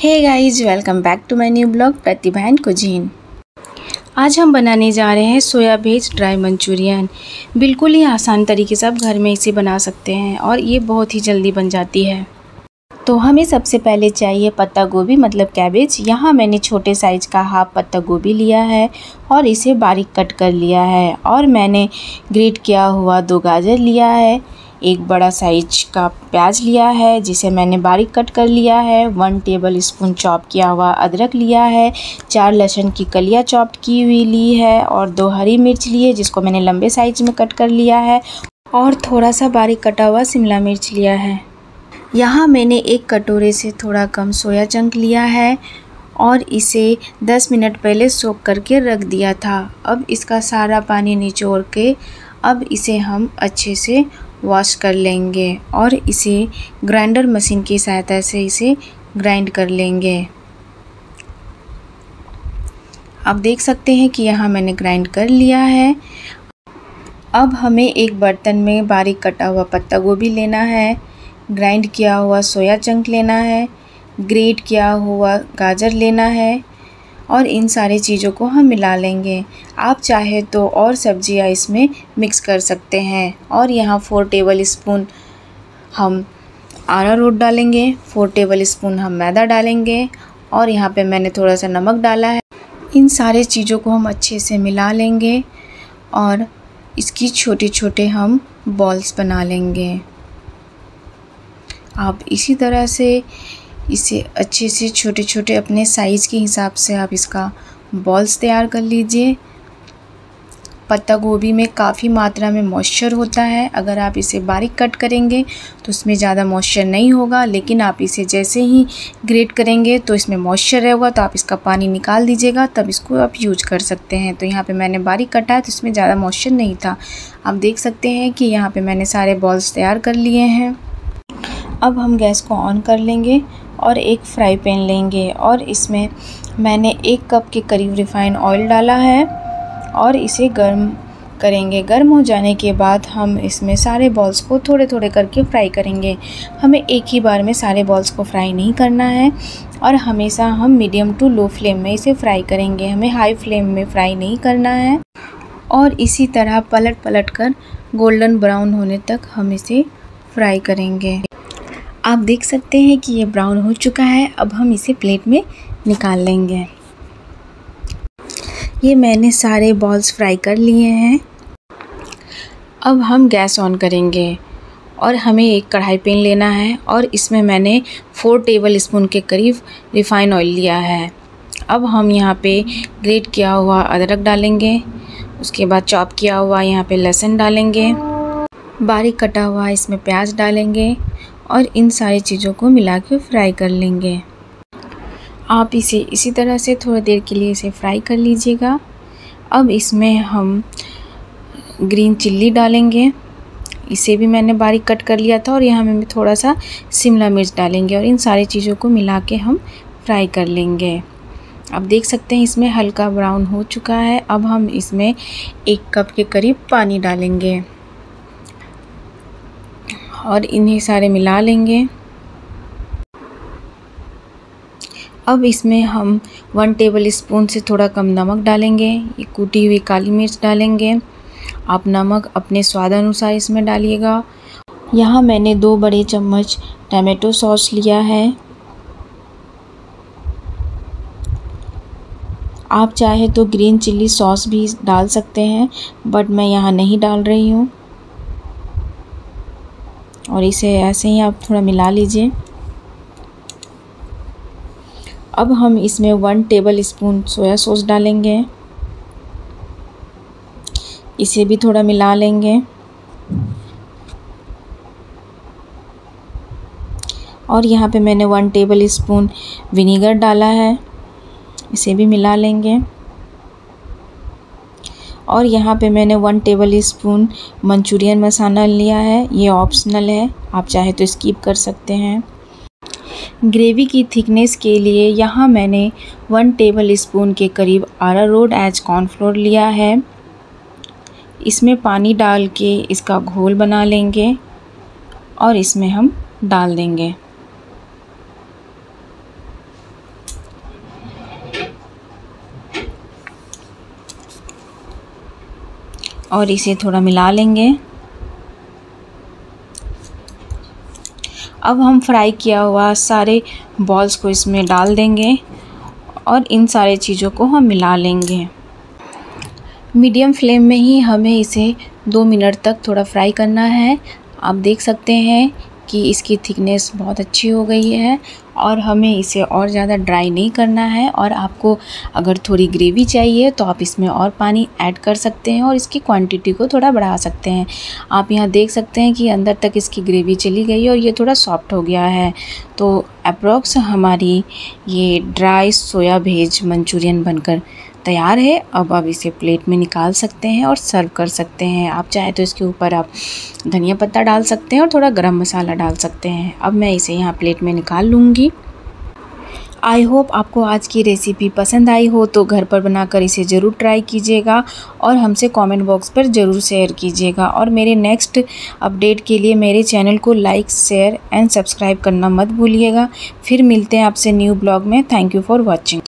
Hey guys welcome back to my new blog Pratibha and cuisine आज हम बनाने जा रहे हैं सोया भेज ड्राई मंचूरियन। बिल्कुल ही आसान तरीके से आप घर में इसे बना सकते हैं और ये बहुत ही जल्दी बन जाती है। तो हमें सबसे पहले चाहिए पत्ता गोभी मतलब कैबेज यहाँ मैंने छोटे साइज़ का हाफ़ पत्ता गोभी लिया है और इसे बारीक कट कर लिया है और मैंने ग्रेट किया हुआ दो गाजर लिया है। एक बड़ा साइज़ का प्याज लिया है, जिसे मैंने बारीक कट कर लिया है। वन टेबल स्पून चॉप किया हुआ अदरक लिया है। चार लहसुन की कलियाँ चॉप की हुई ली है और दो हरी मिर्च ली है, जिसको मैंने लंबे साइज़ में कट कर लिया है और थोड़ा सा बारीक कटा हुआ शिमला मिर्च लिया है। यहाँ मैंने एक कटोरे से थोड़ा कम सोया चंक लिया है और इसे 10 मिनट पहले सोख करके रख दिया था। अब इसका सारा पानी निचोड़ के, अब इसे हम अच्छे से वॉश कर लेंगे और इसे ग्राइंडर मशीन की सहायता से इसे ग्राइंड कर लेंगे। आप देख सकते हैं कि यहाँ मैंने ग्राइंड कर लिया है। अब हमें एक बर्तन में बारीक कटा हुआ पत्ता गोभी लेना है ग्राइंड किया हुआ सोया चंक लेना है ग्रेट किया हुआ गाजर लेना है। और इन सारी चीज़ों को हम मिला लेंगे। आप चाहे तो और सब्ज़ियाँ इसमें मिक्स कर सकते हैं। और यहाँ फ़ोर टेबल स्पून हम आरा रोट डालेंगे फ़ोर टेबल स्पून हम मैदा डालेंगे और यहाँ पे मैंने थोड़ा सा नमक डाला है। इन सारे चीज़ों को हम अच्छे से मिला लेंगे और इसकी छोटे छोटे हम बॉल्स बना लेंगे। आप इसी तरह से इसे अच्छे से छोटे छोटे अपने साइज़ के हिसाब से आप इसका बॉल्स तैयार कर लीजिए। पत्ता गोभी में काफ़ी मात्रा में मॉइस्चर होता है। अगर आप इसे बारीक कट करेंगे तो इसमें ज़्यादा मॉइस्चर नहीं होगा, लेकिन आप इसे जैसे ही ग्रेट करेंगे तो इसमें मॉइस्चर रहेगा तो आप इसका पानी निकाल दीजिएगा, तब इसको आप यूज़ कर सकते हैं। तो यहाँ पे मैंने बारीक कटा है तो इसमें ज़्यादा मॉइस्चर नहीं था। आप देख सकते हैं कि यहाँ पर मैंने सारे बॉल्स तैयार कर लिए हैं। अब हम गैस को ऑन कर लेंगे। और एक फ्राई पैन लेंगे और इसमें मैंने एक कप के करीब रिफ़ाइन ऑयल डाला है और इसे गर्म करेंगे। गर्म हो जाने के बाद हम इसमें सारे बॉल्स को थोड़े थोड़े करके फ्राई करेंगे। हमें एक ही बार में सारे बॉल्स को फ्राई नहीं करना है और हमेशा हम मीडियम टू लो फ्लेम में इसे फ्राई करेंगे। हमें हाई फ्लेम में फ्राई नहीं करना है और इसी तरह पलट पलट कर गोल्डन ब्राउन होने तक हम इसे फ्राई करेंगे। आप देख सकते हैं कि ये ब्राउन हो चुका है। अब हम इसे प्लेट में निकाल लेंगे। ये मैंने सारे बॉल्स फ्राई कर लिए हैं। अब हम गैस ऑन करेंगे और हमें एक कढ़ाई पैन लेना है और इसमें मैंने फ़ोर टेबल स्पून के करीब रिफ़ाइन ऑयल लिया है। अब हम यहाँ पे ग्रेट किया हुआ अदरक डालेंगे। उसके बाद चॉप किया हुआ यहाँ पे लहसुन डालेंगे। बारीक कटा हुआ इसमें प्याज डालेंगे। और इन सारी चीज़ों को मिला के फ्राई कर लेंगे। आप इसे इसी तरह से थोड़ी देर के लिए इसे फ्राई कर लीजिएगा। अब इसमें हम ग्रीन चिल्ली डालेंगे। इसे भी मैंने बारीक कट कर लिया था और यहाँ में थोड़ा सा शिमला मिर्च डालेंगे और इन सारी चीज़ों को मिला के हम फ्राई कर लेंगे। अब देख सकते हैं इसमें हल्का ब्राउन हो चुका है। अब हम इसमें एक कप के करीब पानी डालेंगे। और इन्हें सारे मिला लेंगे। अब इसमें हम वन टेबल स्पून से थोड़ा कम नमक डालेंगे, ये कूटी हुई काली मिर्च डालेंगे। आप नमक अपने स्वाद अनुसार इसमें डालिएगा। यहाँ मैंने दो बड़े चम्मच टमाटो सॉस लिया है। आप चाहे तो ग्रीन चिल्ली सॉस भी डाल सकते हैं, बट मैं यहाँ नहीं डाल रही हूँ। और इसे ऐसे ही आप थोड़ा मिला लीजिए। अब हम इसमें one tablespoon soya sauce डालेंगे। इसे भी थोड़ा मिला लेंगे। और यहाँ पे मैंने वन टेबल स्पून विनीगर डाला है। इसे भी मिला लेंगे। और यहाँ पे मैंने one tablespoon Manchurian masala लिया है। ये ऑप्शनल है। आप चाहे तो स्किप कर सकते हैं। ग्रेवी की थिकनेस के लिए यहाँ मैंने वन टेबल स्पून के करीब आरा रोड एज कॉर्नफ्लोर लिया है। इसमें पानी डाल के इसका घोल बना लेंगे और इसमें हम डाल देंगे। और इसे थोड़ा मिला लेंगे। अब हम फ्राई किया हुआ सारे बॉल्स को इसमें डाल देंगे और इन सारे चीज़ों को हम मिला लेंगे। मीडियम फ्लेम में ही हमें इसे दो मिनट तक थोड़ा फ्राई करना है। आप देख सकते हैं कि इसकी थिकनेस बहुत अच्छी हो गई है और हमें इसे और ज़्यादा ड्राई नहीं करना है और आपको अगर थोड़ी ग्रेवी चाहिए तो आप इसमें और पानी ऐड कर सकते हैं और इसकी क्वांटिटी को थोड़ा बढ़ा सकते हैं। आप यहाँ देख सकते हैं कि अंदर तक इसकी ग्रेवी चली गई और ये थोड़ा सॉफ्ट हो गया है। तो अप्रॉक्स हमारी ये ड्राई सोया भेज मंचूरियन बनकर तैयार है, अब आप इसे प्लेट में निकाल सकते हैं और सर्व कर सकते हैं। आप चाहे तो इसके ऊपर आप धनिया पत्ता डाल सकते हैं और थोड़ा गरम मसाला डाल सकते हैं। अब मैं इसे यहाँ प्लेट में निकाल लूँगी। आई होप आपको आज की रेसिपी पसंद आई हो तो घर पर बनाकर इसे ज़रूर ट्राई कीजिएगा और हमसे कमेंट बॉक्स पर ज़रूर शेयर कीजिएगा। और मेरे नेक्स्ट अपडेट के लिए मेरे चैनल को लाइक, शेयर एंड सब्सक्राइब करना मत भूलिएगा। फिर मिलते हैं आपसे न्यू ब्लॉग में। Thank you for watching.